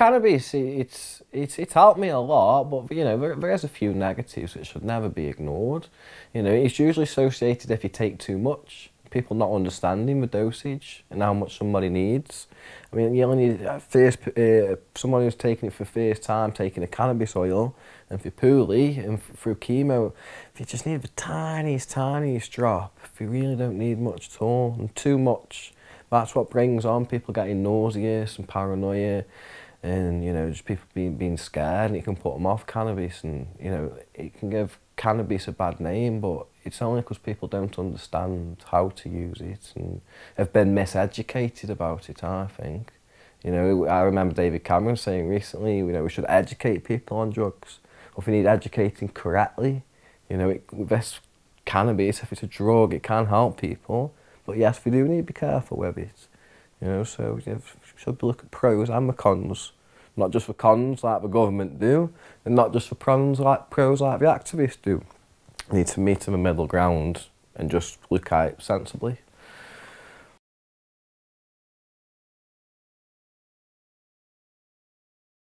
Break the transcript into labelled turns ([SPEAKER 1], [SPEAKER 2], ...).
[SPEAKER 1] cannabis, it's it's it's helped me a lot, but you know there, there is a few negatives that should never be ignored. You know, it's usually associated if you take too much. People not understanding the dosage and how much somebody needs. I mean, you only need uh, first uh, someone who's taking it for the first time, taking a cannabis oil, and for poorly and through chemo, if you just need the tiniest, tiniest drop, if you really don't need much at all, and too much, that's what brings on people getting nauseous and paranoia and you know just people being being scared and it can put them off cannabis and you know it can give cannabis a bad name but it's only because people don't understand how to use it and have been miseducated about it I think. You know I remember David Cameron saying recently you know we should educate people on drugs. Or if we need educating correctly you know it this cannabis if it's a drug it can help people. But yes we do need to be careful with it. You know, so you should look at pros and the cons. Not just for cons like the government do, and not just for pros like pros like the activists do. We need to meet in the middle ground and just look at it sensibly.